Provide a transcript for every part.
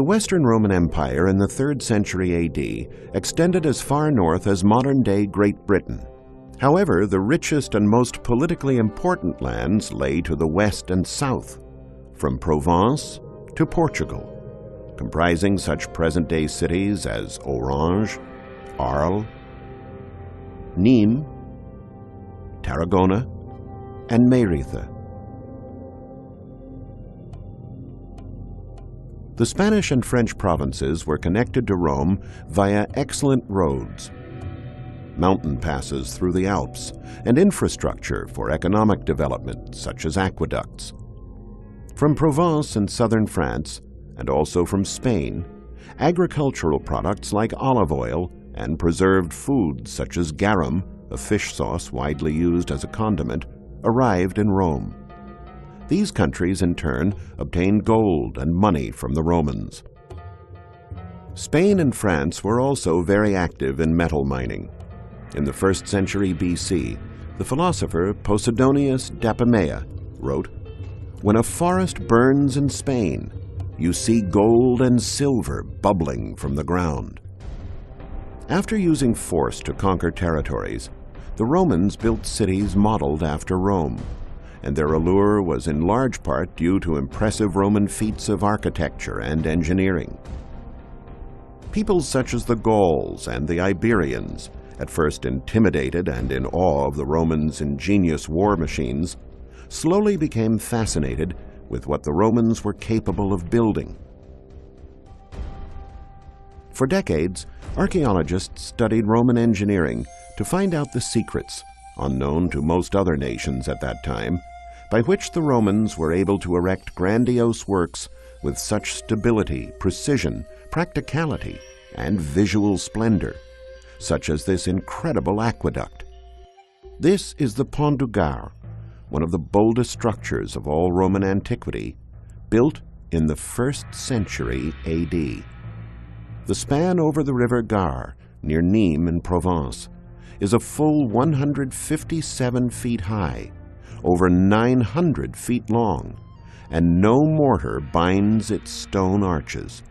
The Western Roman Empire in the 3rd century AD extended as far north as modern-day Great Britain. However, the richest and most politically important lands lay to the west and south, from Provence to Portugal, comprising such present-day cities as Orange, Arles, Nîmes, Tarragona, and Mérida. The Spanish and French provinces were connected to Rome via excellent roads, mountain passes through the Alps, and infrastructure for economic development, such as aqueducts. From Provence in southern France, and also from Spain, agricultural products like olive oil and preserved foods such as garum, a fish sauce widely used as a condiment, arrived in Rome. These countries, in turn, obtained gold and money from the Romans. Spain and France were also very active in metal mining. In the first century BC, the philosopher Posidonius d'Apamea wrote, When a forest burns in Spain, you see gold and silver bubbling from the ground. After using force to conquer territories, the Romans built cities modeled after Rome and their allure was in large part due to impressive Roman feats of architecture and engineering. Peoples such as the Gauls and the Iberians, at first intimidated and in awe of the Romans' ingenious war machines, slowly became fascinated with what the Romans were capable of building. For decades, archaeologists studied Roman engineering to find out the secrets, unknown to most other nations at that time, by which the Romans were able to erect grandiose works with such stability, precision, practicality, and visual splendor, such as this incredible aqueduct. This is the Pont du Gard, one of the boldest structures of all Roman antiquity, built in the first century AD. The span over the river Gard, near Nîmes in Provence, is a full 157 feet high over 900 feet long, and no mortar binds its stone arches.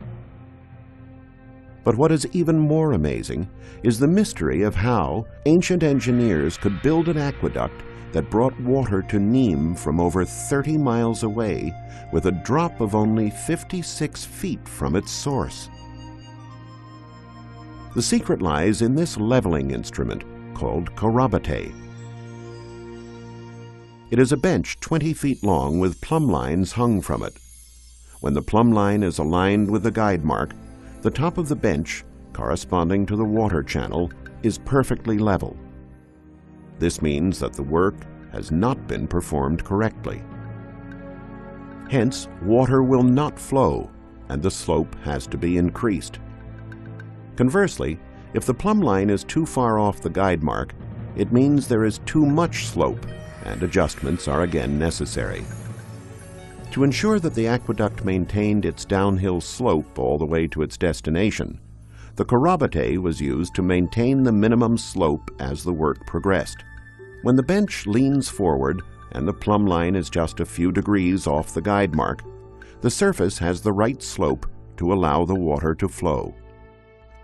But what is even more amazing is the mystery of how ancient engineers could build an aqueduct that brought water to Nîmes from over 30 miles away with a drop of only 56 feet from its source. The secret lies in this leveling instrument called chorobate, it is a bench 20 feet long with plumb lines hung from it. When the plumb line is aligned with the guide mark, the top of the bench, corresponding to the water channel, is perfectly level. This means that the work has not been performed correctly. Hence, water will not flow, and the slope has to be increased. Conversely, if the plumb line is too far off the guide mark, it means there is too much slope and adjustments are again necessary. To ensure that the aqueduct maintained its downhill slope all the way to its destination, the chorobate was used to maintain the minimum slope as the work progressed. When the bench leans forward and the plumb line is just a few degrees off the guide mark, the surface has the right slope to allow the water to flow.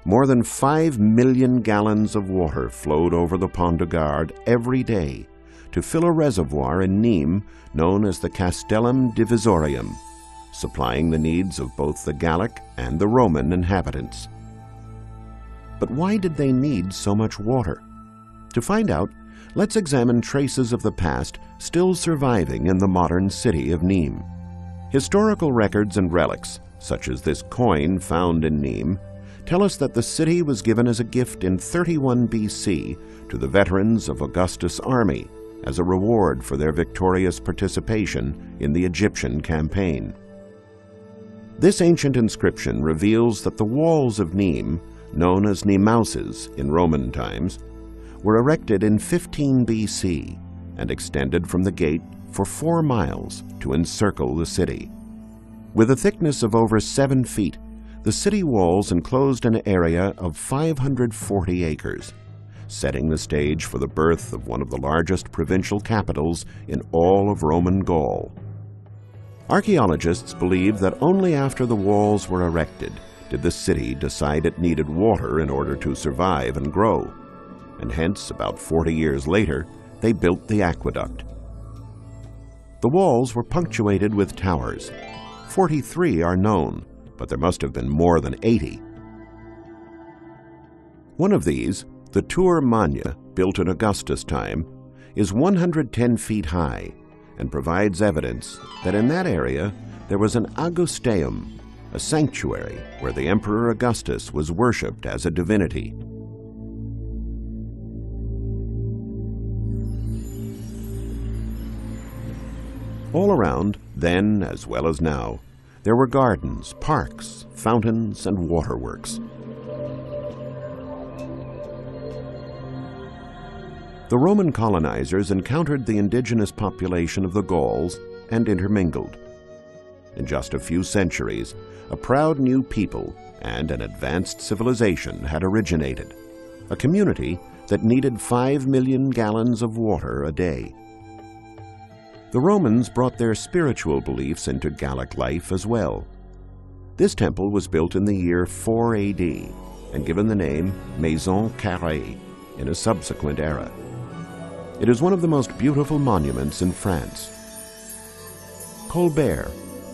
More than 5 million gallons of water flowed over the Pont du Gard every day to fill a reservoir in Nîmes known as the Castellum Divisorium, supplying the needs of both the Gallic and the Roman inhabitants. But why did they need so much water? To find out, let's examine traces of the past still surviving in the modern city of Nîmes. Historical records and relics, such as this coin found in Nîmes, tell us that the city was given as a gift in 31 BC to the veterans of Augustus' army as a reward for their victorious participation in the Egyptian campaign. This ancient inscription reveals that the walls of Nîmes, known as Nemausus in Roman times, were erected in 15 BC and extended from the gate for four miles to encircle the city. With a thickness of over seven feet, the city walls enclosed an area of 540 acres setting the stage for the birth of one of the largest provincial capitals in all of Roman Gaul. Archaeologists believe that only after the walls were erected did the city decide it needed water in order to survive and grow, and hence, about 40 years later, they built the aqueduct. The walls were punctuated with towers. 43 are known, but there must have been more than 80. One of these, the Tour Magna, built in Augustus' time, is 110 feet high and provides evidence that in that area there was an Augusteum, a sanctuary where the Emperor Augustus was worshipped as a divinity. All around, then as well as now, there were gardens, parks, fountains, and waterworks. The Roman colonizers encountered the indigenous population of the Gauls and intermingled. In just a few centuries, a proud new people and an advanced civilization had originated, a community that needed 5 million gallons of water a day. The Romans brought their spiritual beliefs into Gallic life as well. This temple was built in the year 4 AD and given the name Maison Carrée in a subsequent era. It is one of the most beautiful monuments in France. Colbert,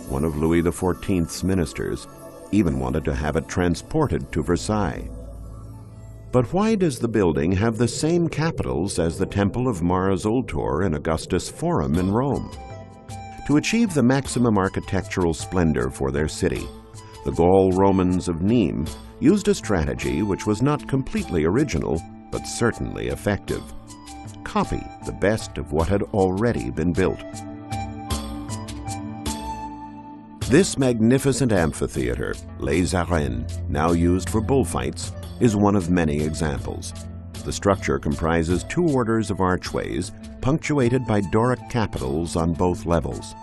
one of Louis XIV's ministers, even wanted to have it transported to Versailles. But why does the building have the same capitals as the Temple of Mars Ultor in Augustus Forum in Rome? To achieve the maximum architectural splendor for their city, the Gallo-Romans of Nîmes used a strategy which was not completely original, but certainly effective copy the best of what had already been built. This magnificent amphitheater, Les Arènes, now used for bullfights, is one of many examples. The structure comprises two orders of archways punctuated by Doric capitals on both levels.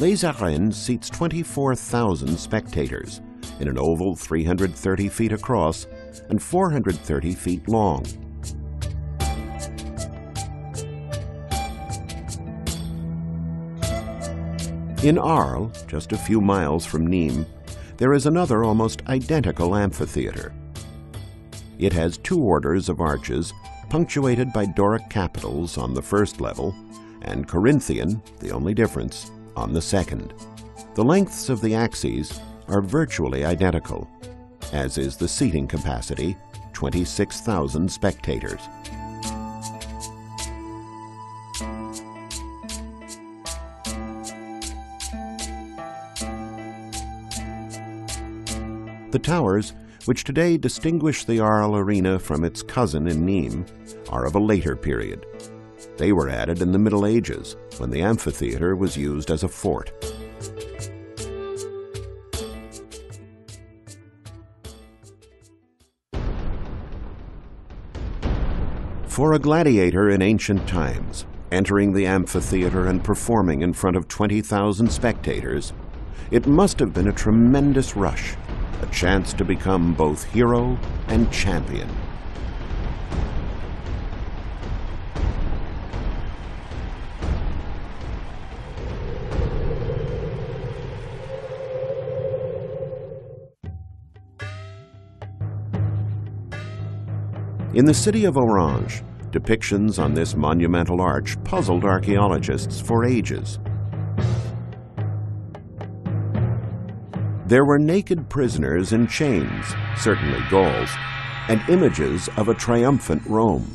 Les Arènes seats 24,000 spectators in an oval 330 feet across and 430 feet long. In Arles, just a few miles from Nîmes, there is another almost identical amphitheater. It has two orders of arches punctuated by Doric capitals on the first level and Corinthian, the only difference, on the second. The lengths of the axes are virtually identical, as is the seating capacity, 26,000 spectators. The towers, which today distinguish the Arles Arena from its cousin in Nîmes, are of a later period. They were added in the Middle Ages, when the amphitheater was used as a fort. For a gladiator in ancient times, entering the amphitheater and performing in front of 20,000 spectators, it must have been a tremendous rush a chance to become both hero and champion. In the city of Orange, depictions on this monumental arch puzzled archaeologists for ages. There were naked prisoners in chains, certainly Gauls, and images of a triumphant Rome.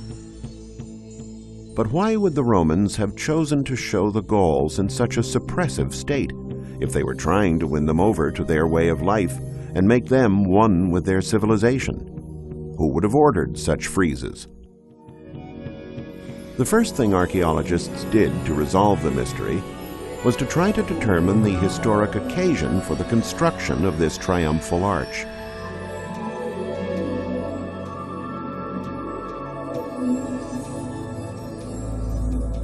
But why would the Romans have chosen to show the Gauls in such a suppressive state if they were trying to win them over to their way of life and make them one with their civilization? Who would have ordered such friezes? The first thing archaeologists did to resolve the mystery was to try to determine the historic occasion for the construction of this triumphal arch.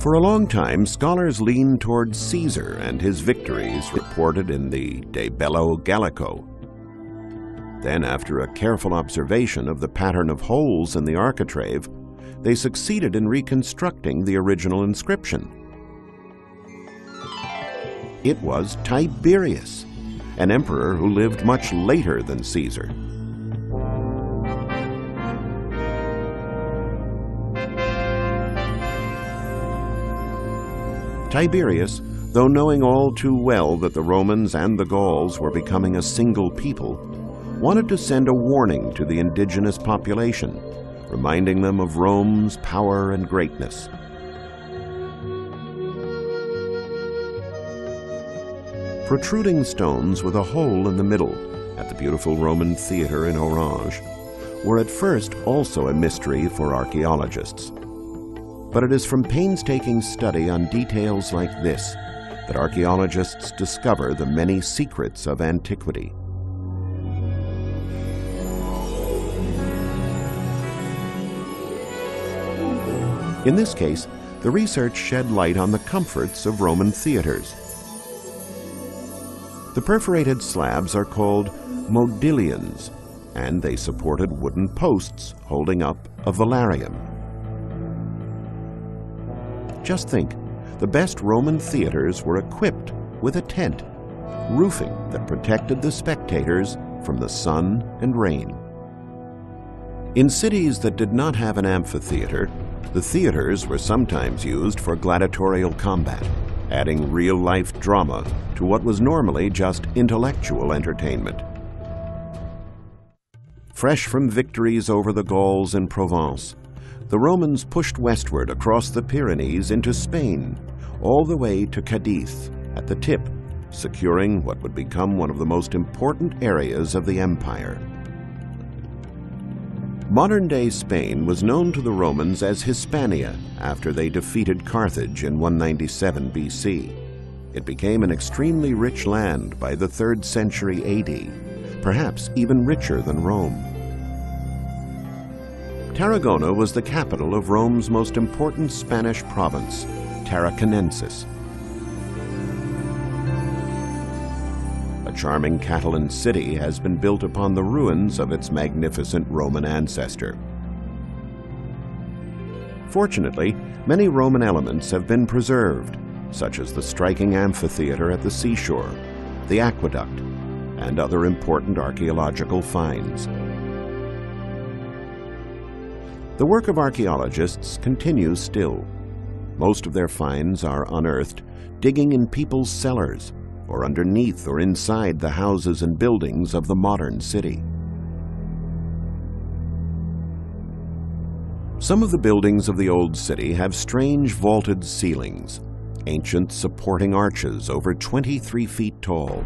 For a long time, scholars leaned toward Caesar and his victories reported in the De Bello Gallico. Then, after a careful observation of the pattern of holes in the architrave, they succeeded in reconstructing the original inscription. It was Tiberius, an emperor who lived much later than Caesar. Tiberius, though knowing all too well that the Romans and the Gauls were becoming a single people, wanted to send a warning to the indigenous population, reminding them of Rome's power and greatness. Protruding stones with a hole in the middle at the beautiful Roman theater in Orange were at first also a mystery for archaeologists. But it is from painstaking study on details like this that archaeologists discover the many secrets of antiquity. In this case, the research shed light on the comforts of Roman theaters. The perforated slabs are called modillions, and they supported wooden posts holding up a velarium. Just think, the best Roman theaters were equipped with a tent, roofing that protected the spectators from the sun and rain. In cities that did not have an amphitheater, the theaters were sometimes used for gladiatorial combat, adding real-life drama to what was normally just intellectual entertainment. Fresh from victories over the Gauls in Provence, the Romans pushed westward across the Pyrenees into Spain, all the way to Cadiz at the tip, securing what would become one of the most important areas of the empire. Modern-day Spain was known to the Romans as Hispania after they defeated Carthage in 197 BC. It became an extremely rich land by the 3rd century AD, perhaps even richer than Rome. Tarragona was the capital of Rome's most important Spanish province, Tarraconensis. A charming Catalan city has been built upon the ruins of its magnificent Roman ancestor. Fortunately, many Roman elements have been preserved, such as the striking amphitheater at the seashore, the aqueduct, and other important archaeological finds. The work of archaeologists continues still. Most of their finds are unearthed, digging in people's cellars, or underneath or inside the houses and buildings of the modern city. Some of the buildings of the old city have strange vaulted ceilings, ancient supporting arches over 23 feet tall,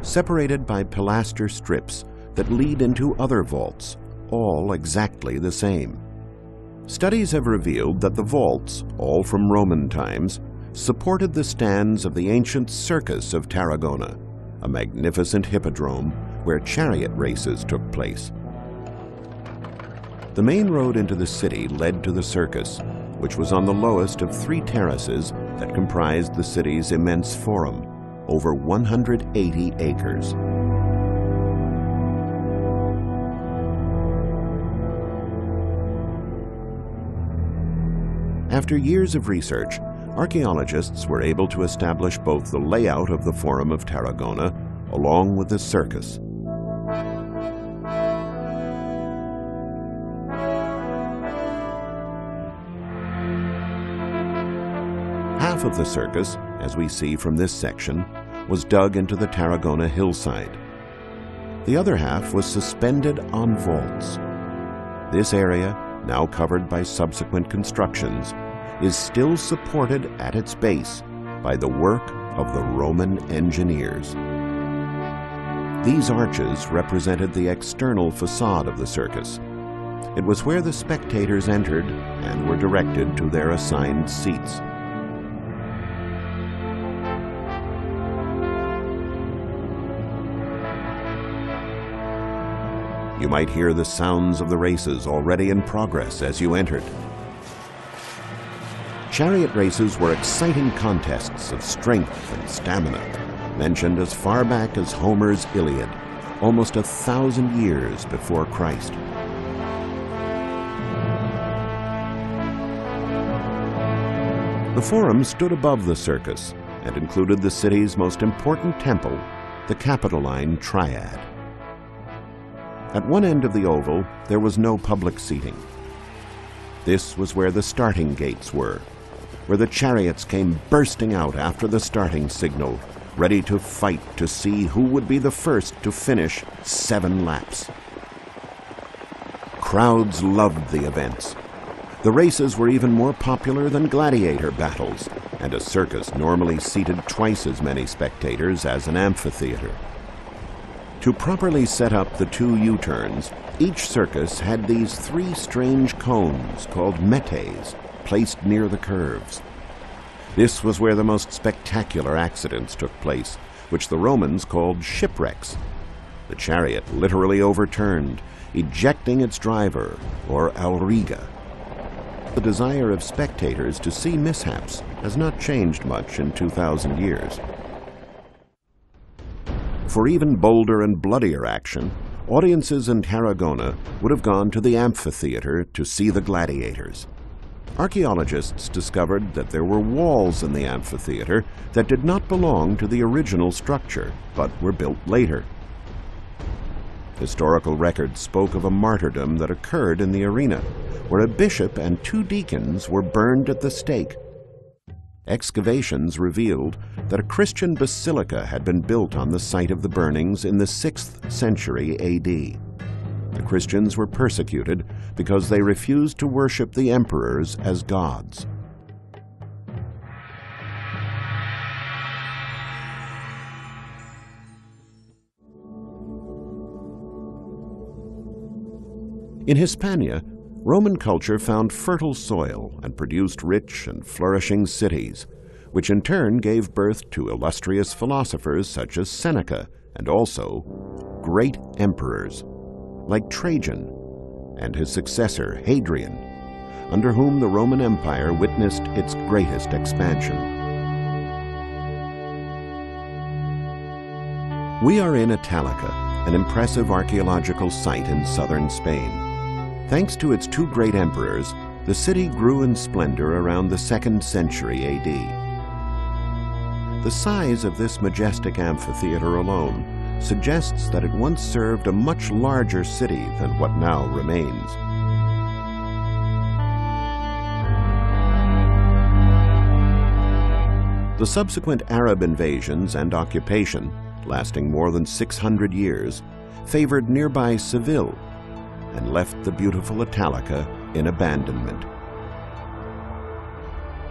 separated by pilaster strips that lead into other vaults, all exactly the same. Studies have revealed that the vaults, all from Roman times, supported the stands of the ancient Circus of Tarragona, a magnificent hippodrome where chariot races took place. The main road into the city led to the circus, which was on the lowest of three terraces that comprised the city's immense forum, over 180 acres. After years of research, archaeologists were able to establish both the layout of the Forum of Tarragona along with the circus. Half of the circus, as we see from this section, was dug into the Tarragona hillside. The other half was suspended on vaults. This area, now covered by subsequent constructions, is still supported at its base by the work of the Roman engineers. These arches represented the external facade of the circus. It was where the spectators entered and were directed to their assigned seats. You might hear the sounds of the races already in progress as you entered. Chariot races were exciting contests of strength and stamina, mentioned as far back as Homer's Iliad, almost a thousand years before Christ. The Forum stood above the circus and included the city's most important temple, the Capitoline Triad. At one end of the oval, there was no public seating. This was where the starting gates were, where the chariots came bursting out after the starting signal, ready to fight to see who would be the first to finish seven laps. Crowds loved the events. The races were even more popular than gladiator battles, and a circus normally seated twice as many spectators as an amphitheater. To properly set up the two U-turns, each circus had these three strange cones called metae placed near the curves. This was where the most spectacular accidents took place, which the Romans called shipwrecks. The chariot literally overturned, ejecting its driver, or auriga. The desire of spectators to see mishaps has not changed much in 2,000 years. For even bolder and bloodier action, audiences in Tarragona would have gone to the amphitheater to see the gladiators. Archaeologists discovered that there were walls in the amphitheater that did not belong to the original structure, but were built later. Historical records spoke of a martyrdom that occurred in the arena, where a bishop and two deacons were burned at the stake. Excavations revealed that a Christian basilica had been built on the site of the burnings in the 6th century AD. The Christians were persecuted because they refused to worship the emperors as gods. In Hispania, Roman culture found fertile soil and produced rich and flourishing cities, which in turn gave birth to illustrious philosophers such as Seneca and also great emperors like Trajan and his successor Hadrian, under whom the Roman Empire witnessed its greatest expansion. We are in Italica, an impressive archaeological site in southern Spain. Thanks to its two great emperors, the city grew in splendor around the 2nd century AD. The size of this majestic amphitheater alone suggests that it once served a much larger city than what now remains. The subsequent Arab invasions and occupation, lasting more than 600 years, favored nearby Seville and left the beautiful Italica in abandonment.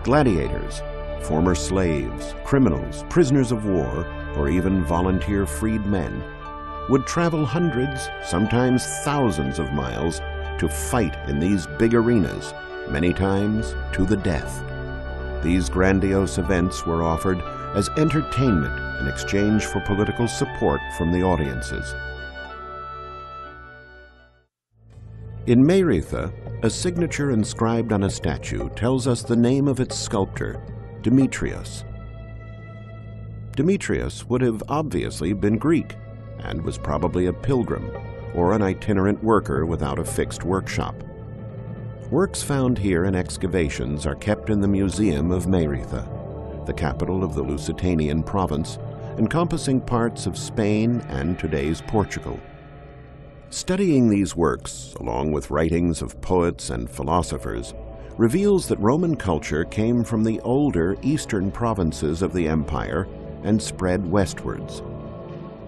Gladiators, former slaves, criminals, prisoners of war, or even volunteer freedmen would travel hundreds, sometimes thousands of miles to fight in these big arenas, many times to the death. These grandiose events were offered as entertainment in exchange for political support from the audiences. In Mérida, a signature inscribed on a statue tells us the name of its sculptor, Demetrius. Demetrius would have obviously been Greek and was probably a pilgrim or an itinerant worker without a fixed workshop. Works found here in excavations are kept in the Museum of Mérida, the capital of the Lusitanian province, encompassing parts of Spain and today's Portugal. Studying these works, along with writings of poets and philosophers, reveals that Roman culture came from the older eastern provinces of the empire and spread westwards.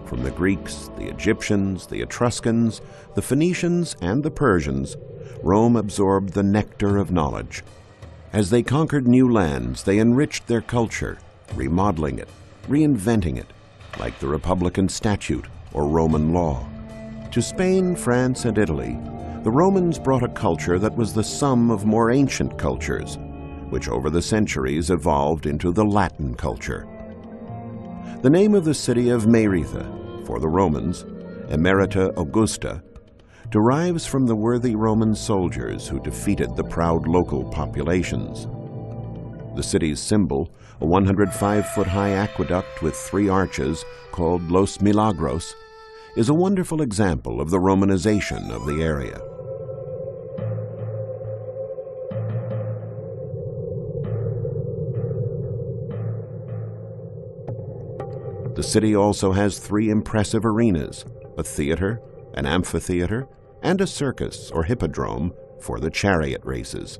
From the Greeks, the Egyptians, the Etruscans, the Phoenicians, and the Persians, Rome absorbed the nectar of knowledge. As they conquered new lands, they enriched their culture, remodeling it, reinventing it, like the Republican statute or Roman law. To Spain, France, and Italy, the Romans brought a culture that was the sum of more ancient cultures, which over the centuries evolved into the Latin culture. The name of the city of Mérida, for the Romans, Emerita Augusta, derives from the worthy Roman soldiers who defeated the proud local populations. The city's symbol, a 105-foot-high aqueduct with three arches called Los Milagros, is a wonderful example of the Romanization of the area. The city also has three impressive arenas a theater, an amphitheater, and a circus or hippodrome for the chariot races.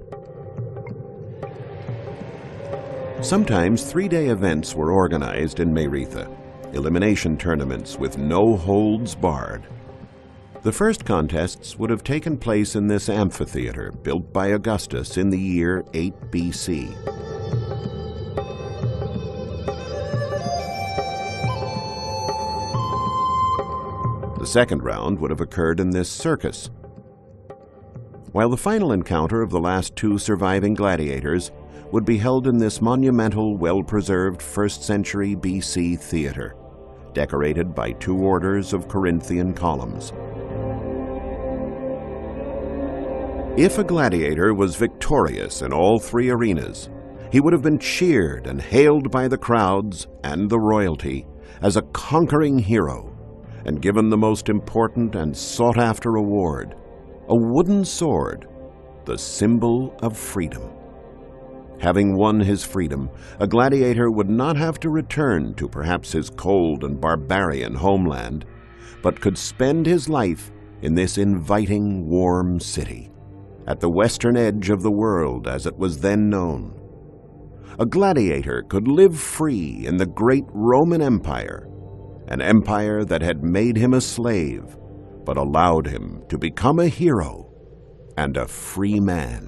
Sometimes three day events were organized in Mérida, elimination tournaments with no holds barred. The first contests would have taken place in this amphitheater built by Augustus in the year 8 BC. The second round would have occurred in this circus. While the final encounter of the last two surviving gladiators would be held in this monumental, well-preserved 1st century BC theater, decorated by two orders of Corinthian columns. If a gladiator was victorious in all three arenas, he would have been cheered and hailed by the crowds and the royalty as a conquering hero and given the most important and sought after award a wooden sword, the symbol of freedom. Having won his freedom, a gladiator would not have to return to perhaps his cold and barbarian homeland, but could spend his life in this inviting, warm city at the western edge of the world as it was then known. A gladiator could live free in the great Roman Empire, an empire that had made him a slave, but allowed him to become a hero and a free man.